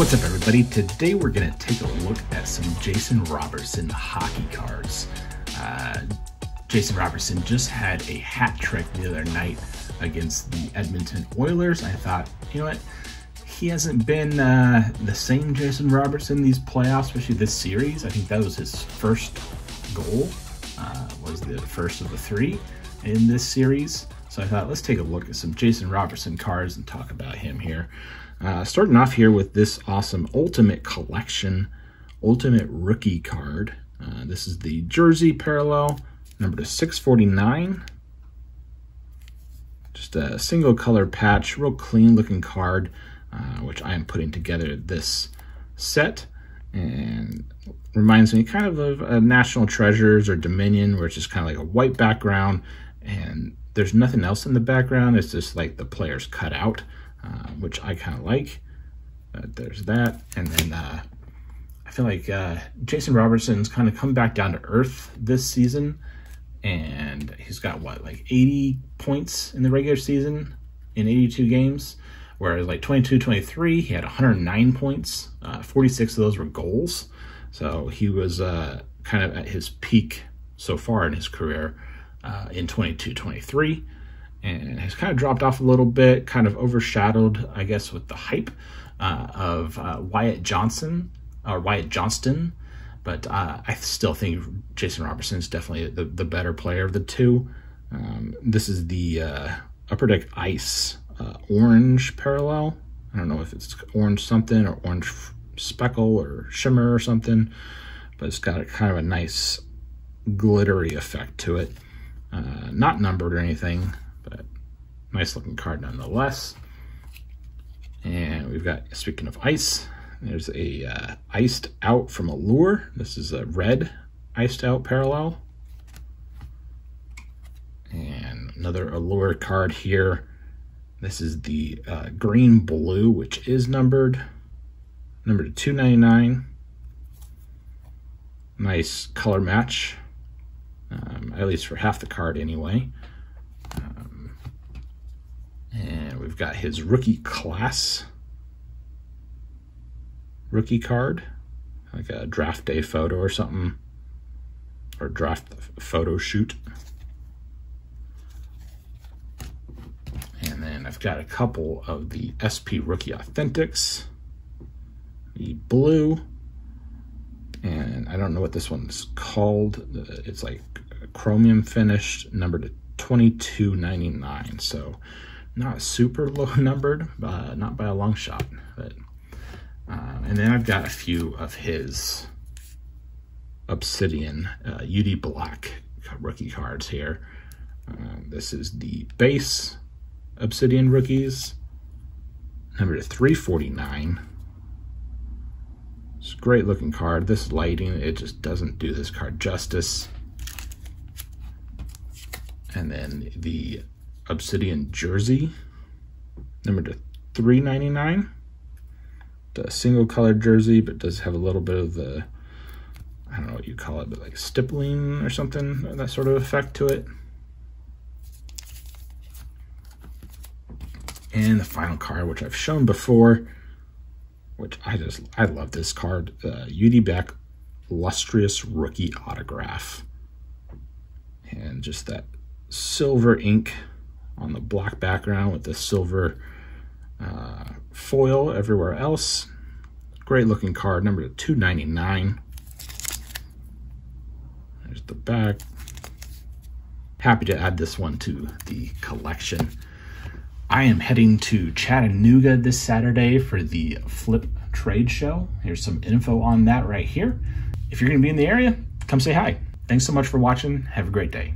What's up, everybody? Today we're going to take a look at some Jason Robertson hockey cards. Uh, Jason Robertson just had a hat trick the other night against the Edmonton Oilers. I thought, you know what? He hasn't been uh, the same Jason Robertson these playoffs, especially this series. I think that was his first goal, uh, was the first of the three in this series. So I thought, let's take a look at some Jason Robertson cards and talk about him here. Uh, starting off here with this awesome Ultimate Collection Ultimate Rookie card. Uh, this is the Jersey parallel, number to 649. Just a single color patch, real clean looking card, uh, which I am putting together this set. And reminds me kind of of National Treasures or Dominion, where it's just kind of like a white background and there's nothing else in the background. It's just like the players cut out, uh, which I kind of like. But there's that. And then uh, I feel like uh, Jason Robertson's kind of come back down to earth this season. And he's got, what, like 80 points in the regular season in 82 games? Whereas like 22-23, he had 109 points. Uh, 46 of those were goals. So he was uh, kind of at his peak so far in his career uh, in 22-23 and has kind of dropped off a little bit, kind of overshadowed, I guess, with the hype uh, of uh, Wyatt Johnson or Wyatt Johnston. But uh, I still think Jason Robertson is definitely the, the better player of the two. Um, this is the uh, Upper Deck Ice uh, orange parallel. I don't know if it's orange something or orange speckle or shimmer or something, but it's got a kind of a nice glittery effect to it. Uh, not numbered or anything, but nice looking card nonetheless. And we've got, speaking of ice, there's a uh, iced out from Allure. This is a red iced out parallel. And another Allure card here. This is the uh, green blue, which is numbered. Numbered to 299. Nice color match um, at least for half the card anyway. Um, and we've got his rookie class rookie card, like a draft day photo or something, or draft photo shoot. And then I've got a couple of the SP Rookie Authentics, the blue, and I don't know what this one's called. It's like chromium finished, numbered to 22.99. So not super low numbered, uh, not by a long shot. But uh, and then I've got a few of his Obsidian uh, UD Black rookie cards here. Uh, this is the base Obsidian rookies, number to 349. It's a great looking card. This lighting, it just doesn't do this card justice. And then the Obsidian Jersey, number to 399 The single colored jersey, but does have a little bit of the, I don't know what you call it, but like stippling or something, that sort of effect to it. And the final card, which I've shown before, which I just, I love this card, uh, UD Black Lustrous Rookie Autograph. And just that silver ink on the black background with the silver uh, foil everywhere else. Great looking card, number 299. There's the back. Happy to add this one to the collection. I am heading to Chattanooga this Saturday for the Flip Trade Show. Here's some info on that right here. If you're going to be in the area, come say hi. Thanks so much for watching. Have a great day.